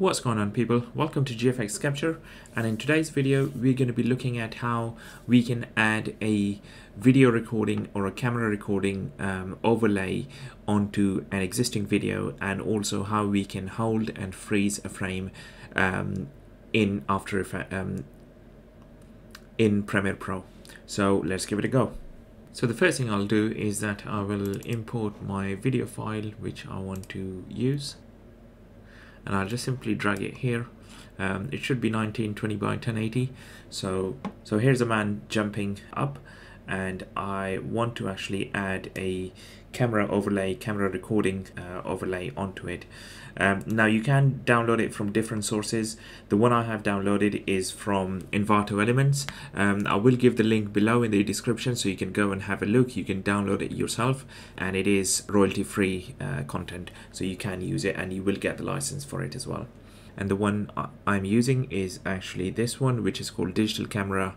What's going on people? Welcome to GFX Kapture and in today's video we're going to be looking at how we can add a video recording or a camera recording um, overlay onto an existing video and also how we can hold and freeze a frame um, in After Effects um, in Premiere Pro. So let's give it a go. So the first thing I'll do is that I will import my video file which I want to use and I'll just simply drag it here. Um, it should be 1920 by 1080 so so here's a man jumping up and I want to actually add a camera overlay, camera recording uh, overlay onto it. Um, now you can download it from different sources. The one I have downloaded is from Envato Elements. Um, I will give the link below in the description so you can go and have a look. You can download it yourself and it is royalty free uh, content so you can use it and you will get the license for it as well. And the one I'm using is actually this one which is called Digital Camera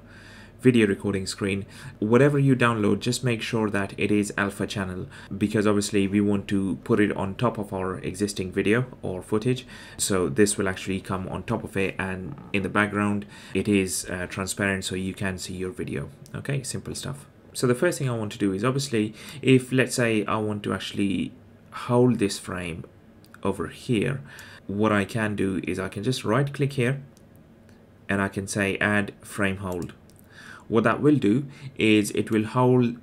video recording screen. Whatever you download just make sure that it is alpha channel because obviously we want to put it on top of our existing video or footage. So this will actually come on top of it and in the background it is uh, transparent so you can see your video. Okay simple stuff. So the first thing I want to do is obviously if let's say I want to actually hold this frame over here what I can do is I can just right click here and I can say add frame hold what that will do is it will hold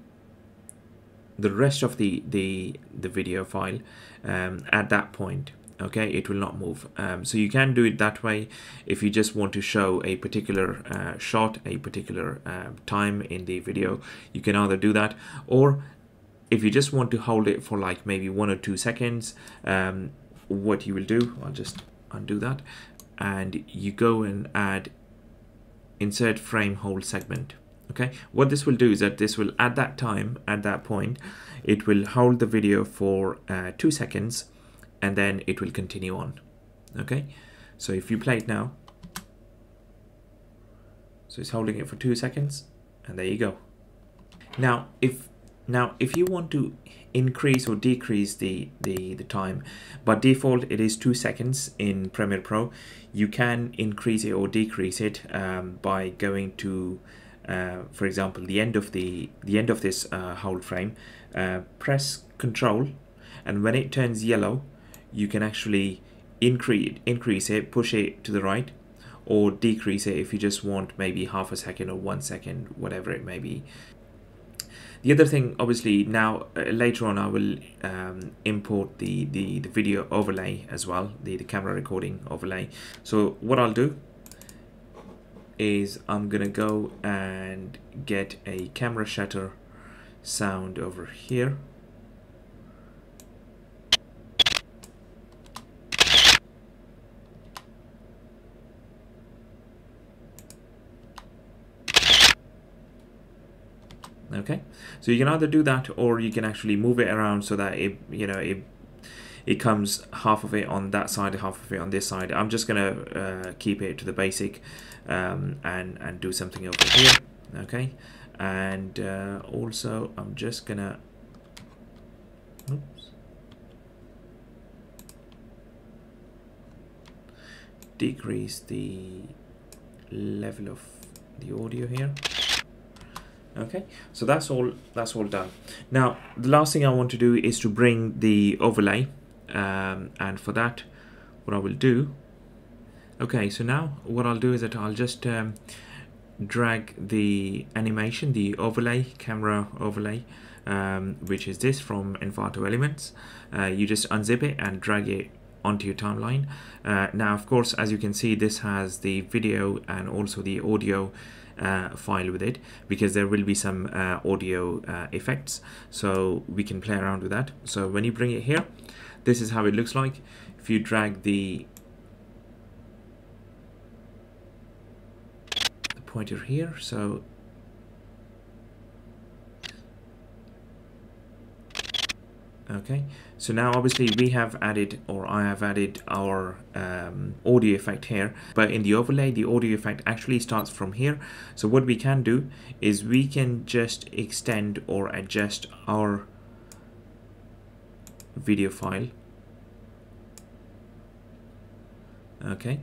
the rest of the the the video file um, at that point okay? It will not move. Um, so you can do it that way if you just want to show a particular uh, shot a particular uh, time in the video. You can either do that or if you just want to hold it for like maybe one or two seconds um, what you will do I'll just undo that. And you go and add insert frame hold segment okay? What this will do is that this will at that time at that point it will hold the video for uh, two seconds and then it will continue on okay? So if you play it now so it's holding it for two seconds and there you go. Now if now if you want to increase or decrease the, the, the time. By default, it is two seconds in Premiere Pro. You can increase it or decrease it um, by going to, uh, for example, the end of the the end of this uh, hold frame. Uh, press Control, and when it turns yellow, you can actually increase increase it, push it to the right, or decrease it if you just want maybe half a second or one second, whatever it may be. The other thing, obviously, now uh, later on I will um, import the, the, the video overlay as well, the, the camera recording overlay. So what I'll do is I'm gonna go and get a camera shutter sound over here okay? So you can either do that or you can actually move it around so that it you know it it comes half of it on that side half of it on this side. I'm just gonna uh, keep it to the basic um, and and do something over here okay? And uh, also I'm just gonna oops, decrease the level of the audio here okay so that's all that's all done. Now the last thing I want to do is to bring the overlay um, and for that what I will do okay so now what I'll do is that I'll just um, drag the animation the overlay camera overlay um, which is this from Envato Elements. Uh, you just unzip it and drag it onto your timeline. Uh, now of course as you can see this has the video and also the audio uh, file with it because there will be some uh, audio uh, effects. So we can play around with that. So when you bring it here this is how it looks like. If you drag the the pointer here so okay. So now obviously we have added or I have added our um, audio effect here but in the overlay the audio effect actually starts from here. So what we can do is we can just extend or adjust our video file. Okay.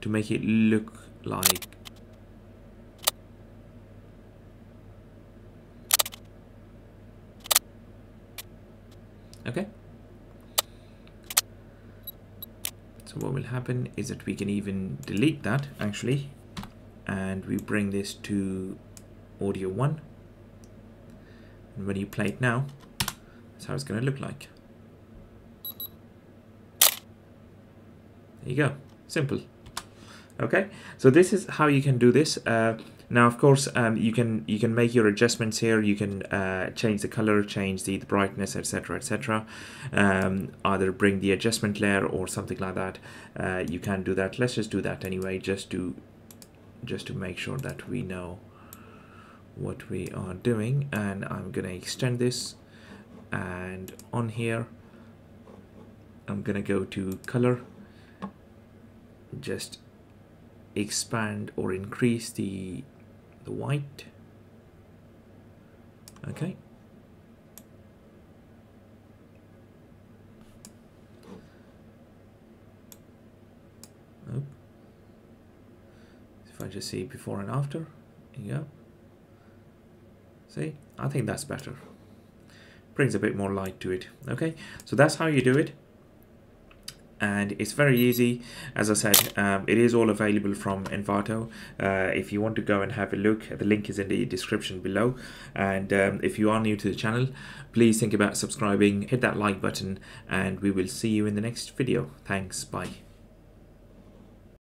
To make it look like okay. So what will happen is that we can even delete that actually and we bring this to audio 1 and when you play it now that's how it's going to look like. There you go. Simple. Okay. So this is how you can do this. Uh, now of course um, you can you can make your adjustments here. You can uh, change the color change the, the brightness etc etc um, either bring the adjustment layer or something like that. Uh, you can do that. Let's just do that anyway just to just to make sure that we know what we are doing. And I'm gonna extend this. And on here I'm gonna go to color. Just expand or increase the the white. Okay. Oh. if I just see before and after go see I think that's better. Brings a bit more light to it okay? So that's how you do it and it's very easy. As I said um, it is all available from Envato. Uh, if you want to go and have a look the link is in the description below. And um, if you are new to the channel please think about subscribing hit that like button and we will see you in the next video. Thanks. Bye